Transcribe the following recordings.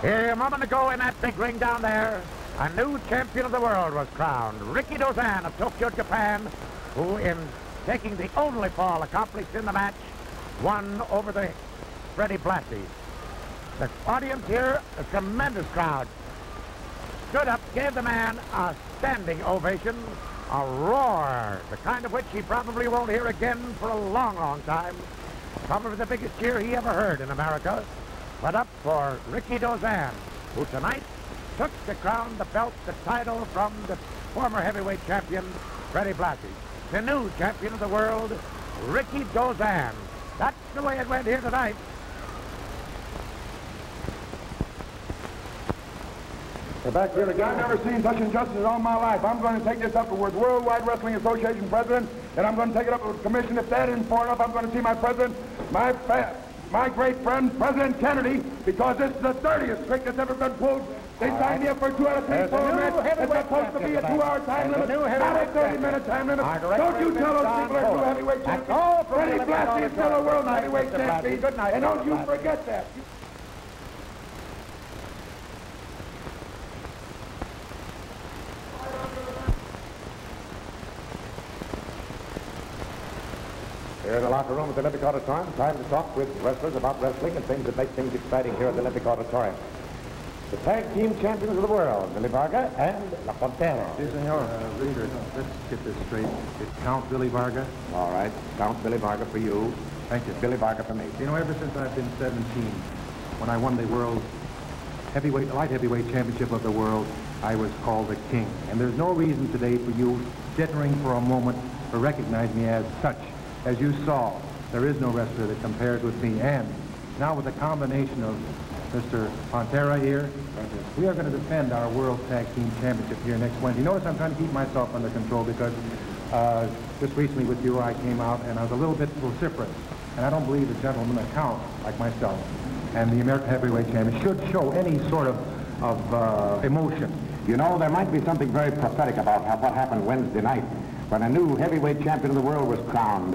Here, a moment ago in that big ring down there, a new champion of the world was crowned. Rikidozan of Tokyo, Japan, who in taking the only fall accomplished in the match, won over the Freddie Blassie. The audience here, a tremendous crowd, stood up, gave the man a standing ovation, a roar, the kind of which he probably won't hear again for a long, long time. Probably the biggest cheer he ever heard in America. But up for Rikidozan, who tonight took to crown the belt, the title from the former heavyweight champion, Freddie Blassie. The new champion of the world, Ricky Dozan. That's the way it went here tonight. We're back here again. I've never seen such injustice in all my life. I'm going to take this up with Worldwide Wrestling Association president, and I'm going to take it up with the commission. If that isn't far enough, I'm going to see my president, my my great friend, President Kennedy, because this is the 30th trick that's ever been pulled. They signed me up for two out of three four new. It's supposed to be a two-hour time limit, not a 30-minute time limit. Don't you tell those people they're two heavyweight champions. Freddie the Blassie is still a world heavyweight champion. Good night, And don't you forget that. Here in the locker room at the Olympic Auditorium, time to talk with wrestlers about wrestling and things that make things exciting here at the Olympic Auditorium. The tag team champions of the world, Billy Varga and La Fontana. Yes, senor. Uh, Richard, let's get this straight. It's Count Billy Varga. All right, Count Billy Varga for you, Thank you. Billy Varga for me. You know, ever since I've been 17, when I won the world heavyweight, light heavyweight championship of the world, I was called the king. And there's no reason today for you, jittering for a moment, to recognize me as such. As you saw, there is no wrestler that compares with me. And now with the combination of Mr. Pontera here, we are going to defend our World Tag Team Championship here next Wednesday. You notice I'm trying to keep myself under control because uh, just recently with you I came out and I was a little bit vociferous. And I don't believe a gentleman that counts like myself and the American Heavyweight Champion should show any sort of, of uh, emotion. You know, there might be something very prophetic about what happened Wednesday night when a new heavyweight champion of the world was crowned.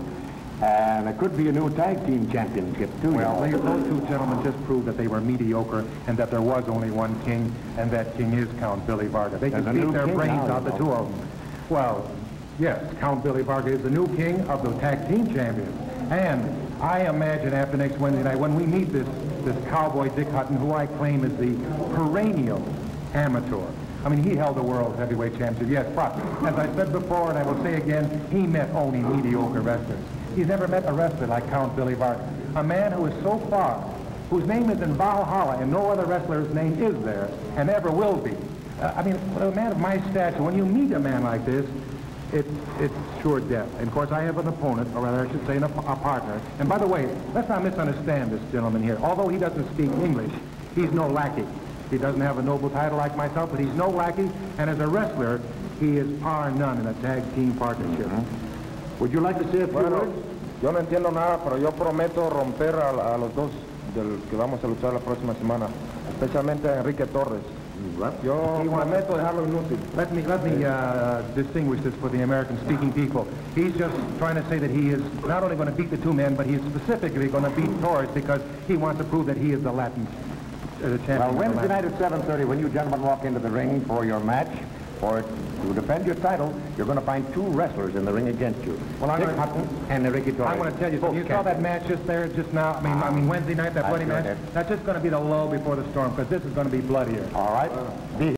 And there could be a new tag team championship, too. Well, they, those two gentlemen just proved that they were mediocre and that there was only one king, and that king is Count Billy Varga. They There's can beat their brains out, the two of them. Well, yes, Count Billy Varga is the new king of the tag team champions. And I imagine after next Wednesday night, when we meet this, this cowboy Dick Hutton, who I claim is the perennial amateur. I mean, he held the world heavyweight championship, yes, but as I said before, and I will say again, he met only mediocre wrestlers. He's never met a wrestler like Count Billy Varga, a man who is so far, whose name is in Valhalla, and no other wrestler's name is there, and ever will be. Uh, I mean, a man of my stature, when you meet a man like this, it's, it's sure death. And of course, I have an opponent, or rather, I should say, an, a partner. And by the way, let's not misunderstand this gentleman here. Although he doesn't speak English, he's no lackey. He doesn't have a noble title like myself, but he's no lackey. And as a wrestler, he is par none in a tag team partnership. Would you like to say a few Bueno, words? yo no entiendo nada, pero yo prometo romper a, a los dos del que vamos a luchar la próxima semana, especialmente a Enrique Torres. Yo prometo dejarlo inútil. Let me let me uh, distinguish this for the American-speaking people. He's just trying to say that he is not only going to beat the two men, but he is specifically going to beat Torres because he wants to prove that he is the Latin Uh, the champion. Well, Wednesday night at 7.30, when you gentlemen walk into the ring for your match, or to defend your title, you're going to find two wrestlers in the ring against you. Well, I'm Dick gonna- Hutton and Ricky Torres. I'm going to tell you something. You saw that match just there, just now. I mean, I mean ah. Wednesday night, that bloody match. That's just going to be the lull before the storm because this is going to be bloodier. All right. Uh. Be